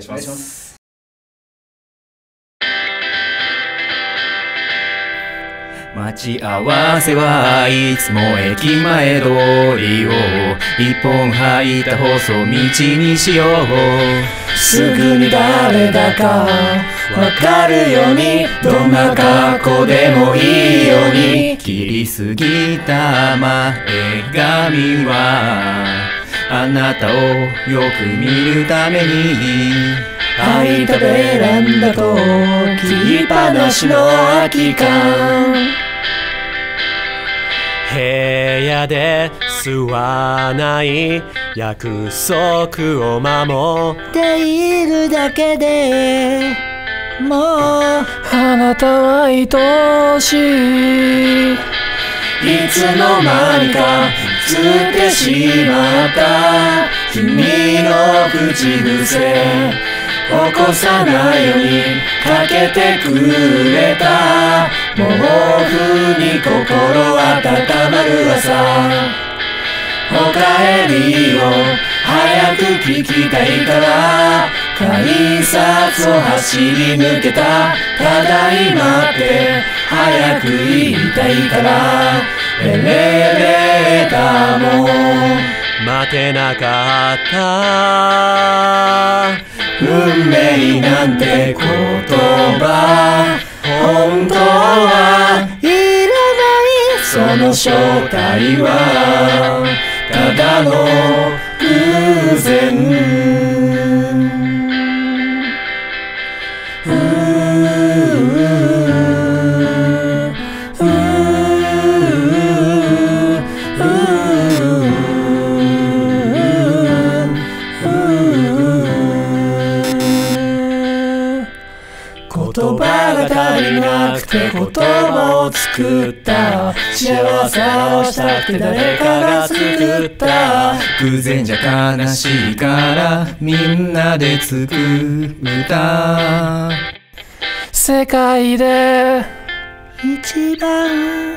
いします。待ち合わせはいつも駅前通りを一本入った細道にしよう。すぐに誰だかわかるようにどんな格好でもいいように。切りすぎた前髪は。あなたをよく見るために。空いたベランダと切りっぱなしの空き缶部屋で吸わない約束を守っているだけでもうあなたは愛おしい。いつの間にか映ってしまった君の口癖起こさないようにかけてくれた毛布に心温まる朝。おかえりを早く聞きたいから改札を走り抜けた。ただいまって早く言いたいからエレベーター待てなかった。運命なんて言葉。本当はいらない。その正体はただの偶然。言葉が足りなくて言葉を作った。幸せをしたくて誰かが作った。偶然じゃ悲しいからみんなで作る歌世界で一番。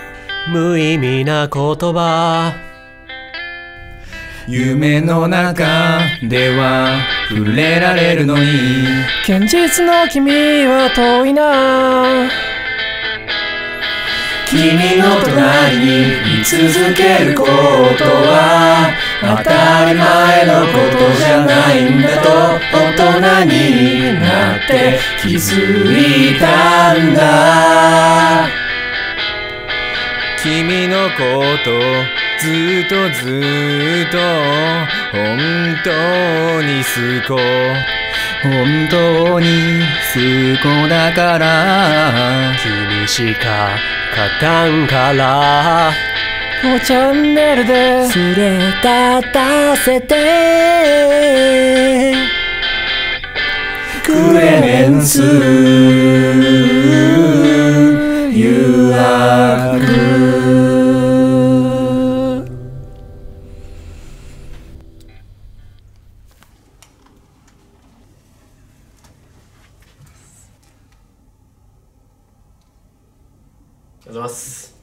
無意味な言葉。夢の中では触れられるのに。現実の君は遠いな君の隣に居続けることは当たり前のことじゃないんだと大人になって気づいたんだ。君のことずっとずっと本当に好こ本当に好こだから君しか勝たんからおチャンネルですれ立たせてクレメンスとうございます。